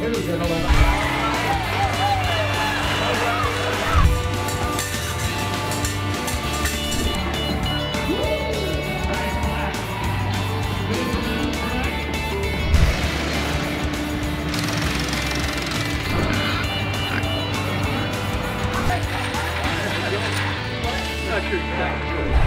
手の背中だ。Thank you.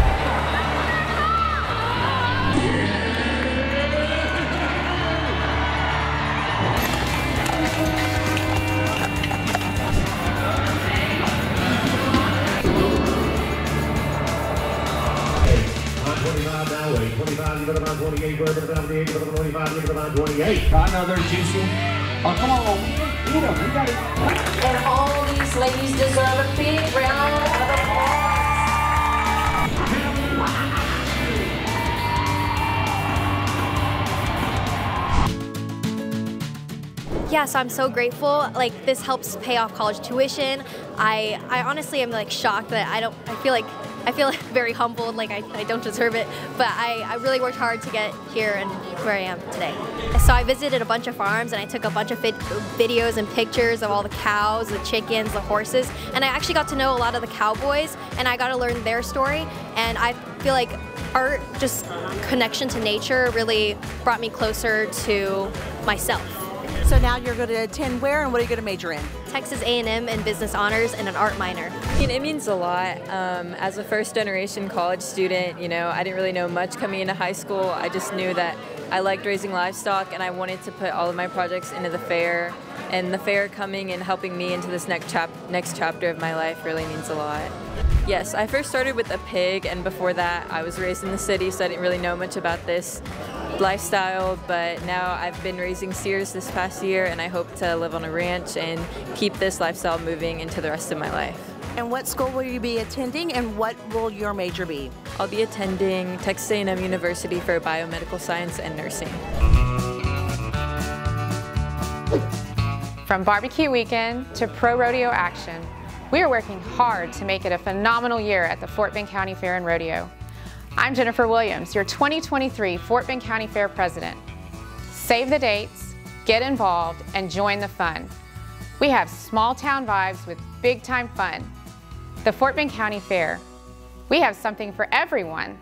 Twenty-five now, wait, twenty-five, you got about twenty-eight, we're about twenty-eight, you got about twenty-five, you got about twenty-eight. Got another juicy. Oh, come on. Beat him. We got it. And all these ladies deserve a big round of applause. Yeah, so I'm so grateful. Like this helps pay off college tuition. I I honestly am like shocked that I don't I feel like I feel very humbled, like I, I don't deserve it, but I, I really worked hard to get here and where I am today. So I visited a bunch of farms and I took a bunch of videos and pictures of all the cows, the chickens, the horses, and I actually got to know a lot of the cowboys and I got to learn their story and I feel like art, just connection to nature really brought me closer to myself. So now you're going to attend where and what are you going to major in? Texas A&M in business honors and an art minor. It means a lot. Um, as a first generation college student, you know, I didn't really know much coming into high school. I just knew that I liked raising livestock and I wanted to put all of my projects into the fair. And the fair coming and helping me into this next, chap next chapter of my life really means a lot. Yes, I first started with a pig, and before that, I was raised in the city, so I didn't really know much about this lifestyle. But now I've been raising steers this past year, and I hope to live on a ranch and keep this lifestyle moving into the rest of my life. And what school will you be attending, and what will your major be? I'll be attending Texas A&M University for biomedical science and nursing. From barbecue weekend to pro rodeo action, we are working hard to make it a phenomenal year at the Fort Bend County Fair and Rodeo. I'm Jennifer Williams, your 2023 Fort Bend County Fair President. Save the dates, get involved, and join the fun. We have small town vibes with big time fun. The Fort Bend County Fair. We have something for everyone.